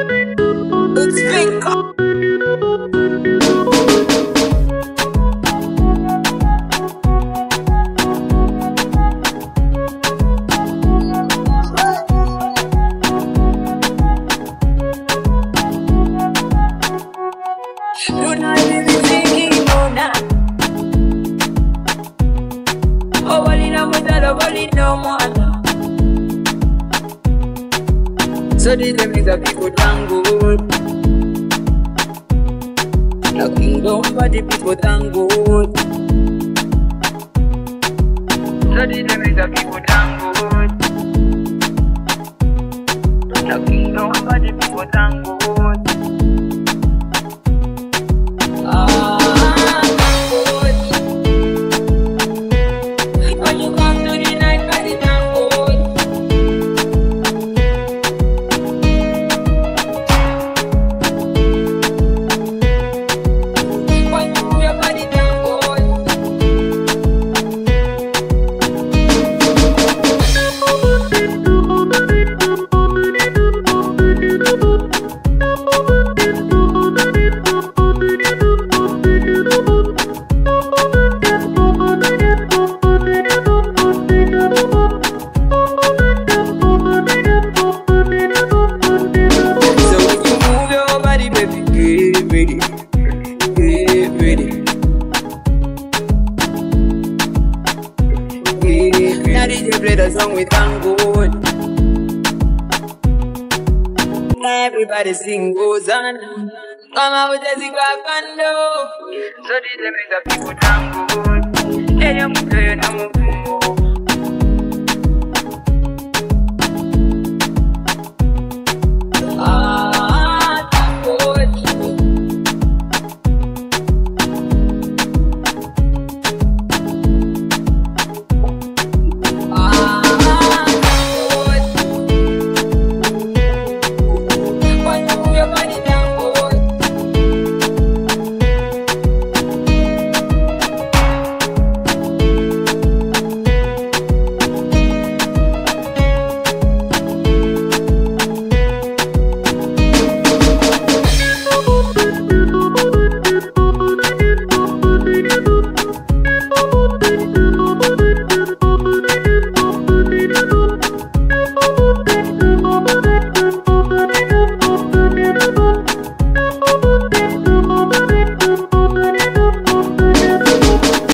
It's Vinka. Luna living they make the people tango? Knocking down but the people tango. So did they make the people tango? Knocking down but the people tango. Play the song with tango. Everybody sing goes on. Come out with the zigzag So DJ make the people tango. Hey, move, you know, move.